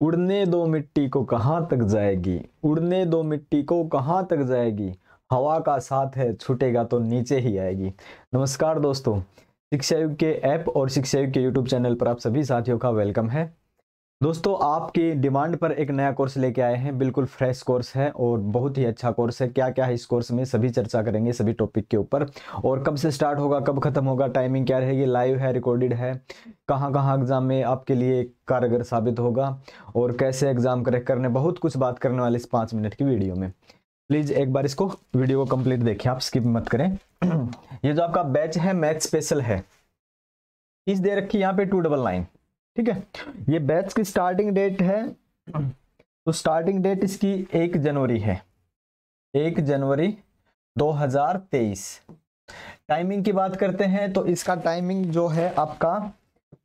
उड़ने दो मिट्टी को कहाँ तक जाएगी? उड़ने दो मिट्टी को कहाँ तक जाएगी? हवा का साथ है, छूटेगा तो नीचे ही आएगी। नमस्कार दोस्तों, शिक्षा युग के ऐप और शिक्षा युग के यूट्यूब चैनल पर आप सभी साथियों का वेलकम है। दोस्तों, आपकी डिमांड पर एक नया कोर्स लेके आए हैं। बिल्कुल फ्रेश कोर्स है और बहुत ही अच्छा कोर्स है। क्या क्या है इस कोर्स में, सभी चर्चा करेंगे सभी टॉपिक के ऊपर। और कब से स्टार्ट होगा, कब खत्म होगा टाइमिंग क्या रहेगी लाइव है रिकॉर्डेड है कहाँ कहाँ एग्ज़ाम में आपके लिए कारगर साबित होगा और कैसे एग्ज़ाम करेक्ट करने, बहुत कुछ बात करने वाले इस पाँच मिनट की वीडियो में। प्लीज़ एक बार इसको वीडियो को कंप्लीट देखें आप स्किप मत करें। ये जो आपका बैच है मैथ स्पेशल है। फ़ीस दे रखी यहाँ पे टू डबल नाइन ठीक है? ये बैच की स्टार्टिंग डेट है। तो स्टार्टिंग डेट इसकी एक जनवरी है। एक जनवरी 2023 टाइमिंग की बात करते हैं तो इसका टाइमिंग जो है आपका,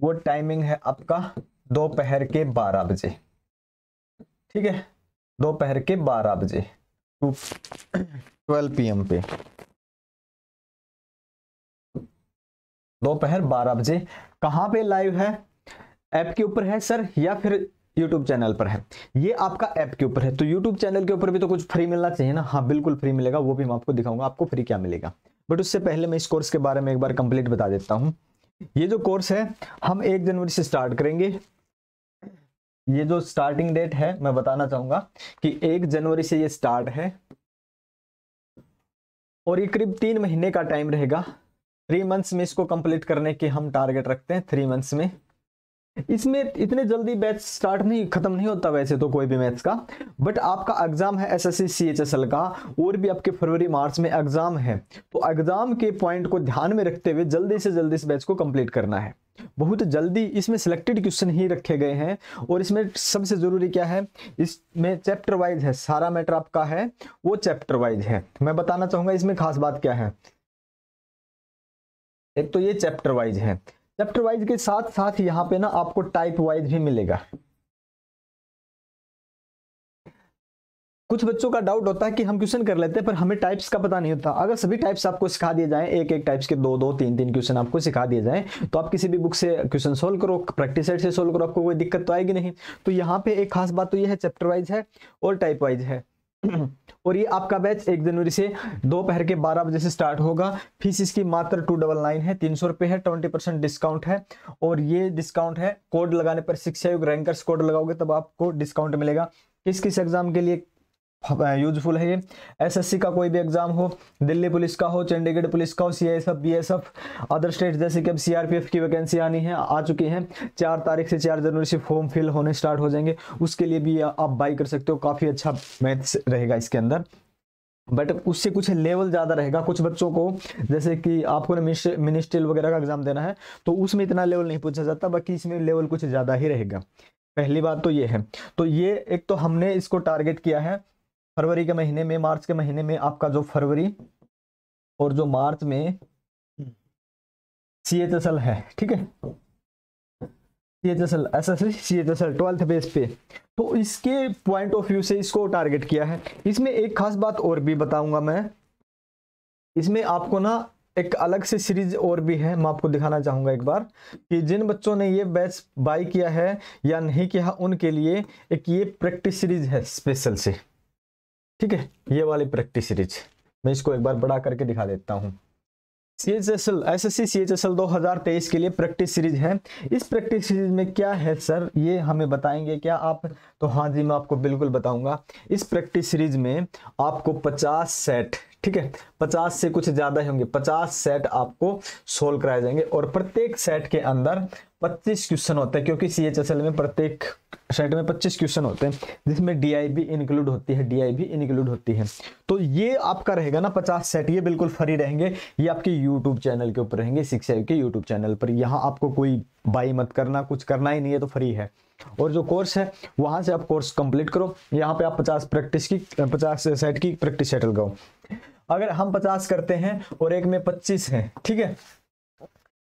वो टाइमिंग है आपका दोपहर के 12 बजे। ठीक है? दोपहर के 12 बजे टू ट्वेल्व पी पे। दोपहर 12 बजे। कहाँ पे लाइव है? ऐप के ऊपर है सर, या फिर यूट्यूब चैनल पर है? ये आपका ऐप के ऊपर है। तो यूट्यूब चैनल के ऊपर भी तो कुछ फ्री मिलना चाहिए ना? हाँ बिल्कुल फ्री मिलेगा, वो भी मैं आपको दिखाऊँगा, आपको फ्री क्या मिलेगा। बट उससे पहले मैं इस कोर्स के बारे में एक बार कंप्लीट बता देता हूँ। ये जो कोर्स है, हम एक जनवरी से स्टार्ट करेंगे। ये जो स्टार्टिंग डेट है, मैं बताना चाहूँगा कि एक जनवरी से ये स्टार्ट है। और ये करीब तीन महीने का टाइम रहेगा। थ्री मंथ्स में इसको कंप्लीट करने के हम टारगेट रखते हैं, थ्री मंथ्स में। इसमें इतने जल्दी बैच स्टार्ट नहीं, खत्म नहीं होता वैसे तो कोई भी मैथ्स का बट आपका एग्ज़ाम है S S C H S L का, और भी आपके फरवरी, मार्च में एग्ज़ाम है तो एग्ज़ाम के पॉइंट को ध्यान में रखते हुए जल्दी से जल्दी इस बैच को कंप्लीट करना है। बहुत जल्दी इसमें सिलेक्टेड क्वेश्चन ही रखे गए हैं, और इसमें सबसे ज़रूरी क्या है, इसमें चैप्टर वाइज है, सारा मैटर आपका है, वो चैप्टर वाइज है। मैं बताना चाहूँगा इसमें खास बात क्या है। एक तो ये चैप्टर वाइज है चैप्टर वाइज के साथ साथ यहाँ पे ना आपको टाइप वाइज भी मिलेगा। कुछ बच्चों का डाउट होता है कि हम क्वेश्चन कर लेते हैं, पर हमें टाइप्स का पता नहीं होता। अगर सभी टाइप्स आपको सिखा दिए जाएँ एक एक टाइप्स के दो दो तीन तीन क्वेश्चन आपको सिखा दिए जाएँ तो आप किसी भी बुक से क्वेश्चन सोल्व करो प्रैक्टिस सेट से सोल्व करो, आपको कोई दिक्कत तो आएगी नहीं। तो यहाँ पे एक खास बात तो ये है चैप्टर वाइज है और टाइप वाइज है। और ये आपका बैच एक जनवरी से दोपहर के 12 बजे से स्टार्ट होगा। फ़ीस इसकी मात्र टू डबल नाइन है, तीन सौ रुपए है ट्वेंटी परसेंट डिस्काउंट है। और ये डिस्काउंट है कोड लगाने पर शिक्षा युग रैंकर्स कोड लगाओगे तब आपको डिस्काउंट मिलेगा। किस किस एग्ज़ाम के लिए यूजफुल है ये। एसएससी का कोई भी एग्ज़ाम हो, दिल्ली पुलिस का हो, चंडीगढ़ पुलिस का हो सीआईएसएफ बीएसएफ अदर स्टेट जैसे कि अब सीआरपीएफ की वैकेंसी आनी है, आ चुकी है। चार तारीख से चार जनवरी से फॉर्म फिल होने स्टार्ट हो जाएँगे। उसके लिए भी आप बाई कर सकते हो, काफ़ी अच्छा मैथ्स रहेगा इसके अंदर। बट उससे कुछ लेवल ज़्यादा रहेगा, कुछ बच्चों को, जैसे कि आपको ना मिनिस्ट्रियल वगैरह का एग्ज़ाम देना है तो उसमें इतना लेवल नहीं पूछा जाता, बाकी इसमें लेवल कुछ ज़्यादा ही रहेगा। पहली बात तो ये है। तो ये एक तो हमने इसको टारगेट किया है फरवरी के महीने में, मार्च के महीने में आपका जो फरवरी और जो मार्च में सी एच एस एल है, ठीक है? C H S L S S C H S L twelfth base पे। तो इसके पॉइंट ऑफ़ व्यू से इसको टारगेट किया है। इसमें एक खास बात और भी बताऊँगा मैं। इसमें आपको ना एक अलग से सीरीज़ और भी है, मैं आपको दिखाना चाहूँगा एक बार, कि जिन बच्चों ने ये बैच बाई किया है या नहीं किया, उनके लिए एक ये प्रैक्टिस सीरीज़ है स्पेशल से। ठीक है, ये वाली प्रैक्टिस सीरीज़ मैं इसको एक बार बढ़ा करके दिखा देता हूँ। C H S L S S C C H S L दो हज़ार तेईस के लिए प्रैक्टिस सीरीज़ है। इस प्रैक्टिस सीरीज़ में क्या है सर ये हमें बताएँगे क्या आप? तो हाँ जी, मैं आपको बिल्कुल बताऊँगा। इस प्रैक्टिस सीरीज़ में आपको 50 सेट ठीक है? 50 से कुछ ज़्यादा ही होंगे। 50 सेट आपको सोल्व कराए जाएँगे। और प्रत्येक सेट के अंदर 25 क्वेश्चन होते हैं, क्योंकि सी एच एस एल में प्रत्येक सेट में 25 क्वेश्चन होते हैं, जिसमें डी आई भी इंक्लूड होती है डी आई भी इंक्लूड होती है। तो ये आपका रहेगा ना 50 सेट ये बिल्कुल फ्री रहेंगे। ये आपके यूट्यूब चैनल के ऊपर रहेंगे शिक्षा के यूट्यूब चैनल पर। यहाँ आपको कोई बाई मत करना, कुछ करना ही नहीं है तो फ्री है। और जो कोर्स है, वहाँ से आप कोर्स कंप्लीट करो। यहाँ पे आप पचास प्रैक्टिस की, पचास सेट की प्रैक्टिस सेट लगाओ अगर हम पचास करते हैं और एक में पच्चीस है, ठीक है?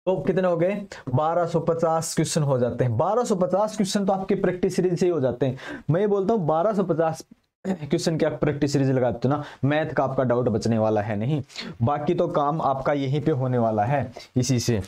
तो कितने हो गए? 1250 क्वेश्चन हो जाते हैं। 1250 क्वेश्चन तो आपके प्रैक्टिस सीरीज़ से ही हो जाते हैं। मैं ये बोलता हूँ 1250 क्वेश्चन की आप प्रैक्टिस सीरीज़ लगाते हो ना, मैथ का आपका डाउट बचने वाला है नहीं। बाकी तो काम आपका यहीं पे होने वाला है, इसी से,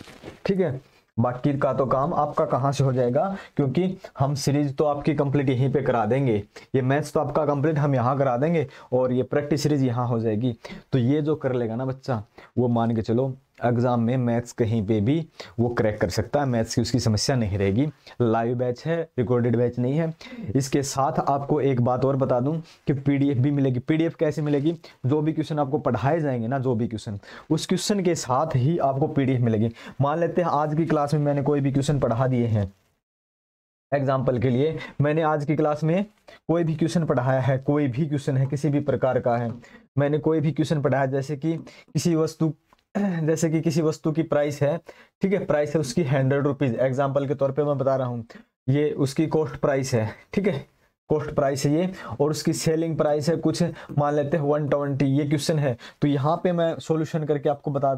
ठीक है? बाकी का तो काम आपका कहाँ से हो जाएगा? क्योंकि हम सीरीज़ तो आपकी कंप्लीट यहीं पे करा देंगे। ये मैथ्स तो आपका कंप्लीट हम यहाँ करा देंगे और ये प्रैक्टिस सीरीज़ यहाँ हो जाएगी। तो ये जो कर लेगा ना बच्चा, वो मान के चलो एग्ज़ाम में मैथ्स कहीं पे भी वो क्रैक कर सकता है, मैथ्स की उसकी समस्या नहीं रहेगी। लाइव बैच है रिकॉर्डेड बैच नहीं है। इसके साथ आपको एक बात और बता दूँ कि पीडीएफ भी मिलेगी। पीडीएफ कैसे मिलेगी? जो भी क्वेश्चन आपको पढ़ाए जाएँगे ना, जो भी क्वेश्चन, उस क्वेश्चन के साथ ही आपको पीडीएफ मिलेगी। मान लेते हैं, आज की क्लास में मैंने कोई भी क्वेश्चन पढ़ा दिए हैं। एग्ज़ाम्पल के लिए, मैंने आज की क्लास में कोई भी क्वेश्चन पढ़ाया है, कोई भी क्वेश्चन है, किसी भी प्रकार का है, मैंने कोई भी क्वेश्चन पढ़ाया, जैसे कि किसी वस्तु जैसे कि किसी वस्तु की प्राइस है, ठीक है? प्राइस है उसकी हंड्रेड रुपीज़ एग्ज़ाम्पल के तौर पर मैं बता रहा हूँ, ये उसकी कॉस्ट प्राइस है, ठीक है? कॉस्ट प्राइस है ये, और उसकी सेलिंग प्राइस है कुछ, मान लेते हैं वन ट्वेंटी ये क्वेश्चन है। तो यहाँ पे मैं सॉल्यूशन करके आपको बता,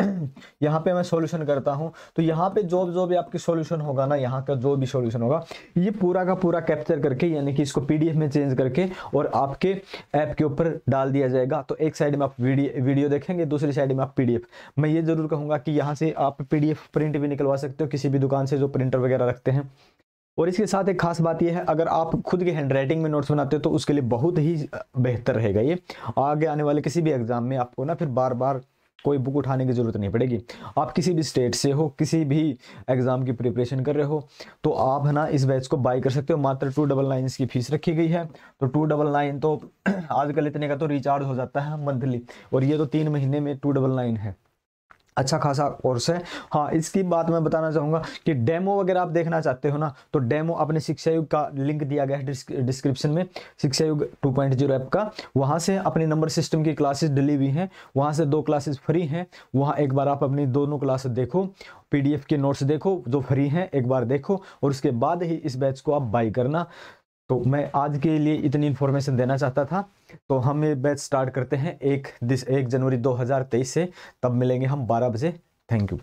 यहाँ पे मैं सॉल्यूशन करता हूँ। तो यहाँ पे जो जो भी आपकी सॉल्यूशन होगा ना, यहाँ का जो भी सॉल्यूशन होगा, ये पूरा का पूरा कैप्चर करके, यानी कि इसको पीडीएफ में चेंज करके, और आपके ऐप के ऊपर डाल दिया जाएगा। तो एक साइड में आप वीडियो देखेंगे, दूसरी साइड में आप पीडीएफ मैं ये ज़रूर कहूँगा कि यहाँ से आप पीडीएफ प्रिंट भी निकलवा सकते हो, किसी भी दुकान से जो प्रिंटर वगैरह रखते हैं। और इसके साथ एक खास बात यह है, अगर आप खुद के हैंड राइटिंग में नोट्स बनाते हो तो उसके लिए बहुत ही बेहतर रहेगा ये। आगे आने वाले किसी भी एग्ज़ाम में आपको ना फिर बार बार कोई बुक उठाने की ज़रूरत नहीं पड़ेगी। आप किसी भी स्टेट से हो, किसी भी एग्ज़ाम की प्रिपरेशन कर रहे हो तो आप है ना इस बैच को बाई कर सकते हो। मात्र टू डबल नाइन इसकी फ़ीस रखी गई है। तो टू डबल नाइन तो आजकल इतने का तो रिचार्ज हो जाता है मंथली और ये तो तीन महीने में टू डबल नाइन है। अच्छा खासा कोर्स है। हाँ इसकी बात मैं बताना चाहूँगा कि डेमो वगैरह आप देखना चाहते हो ना तो डेमो अपने शिक्षा युग का लिंक दिया गया है डिस्क्रिप्शन में। शिक्षा युग 2.0 ऐप का। वहाँ से अपने नंबर सिस्टम की क्लासेस डली हुई हैं। वहाँ से दो क्लासेस फ्री हैं। वहाँ एक बार आप अपनी दोनों क्लासेस देखो। पीडीएफ के नोट्स देखो, जो फ्री हैं, एक बार देखो और उसके बाद ही इस बैच को आप बाई करना। तो मैं आज के लिए इतनी इन्फॉर्मेशन देना चाहता था। तो हम ये बैच स्टार्ट करते हैं एक दिस, एक जनवरी 2023 से। तब मिलेंगे हम 12 बजे। Thank you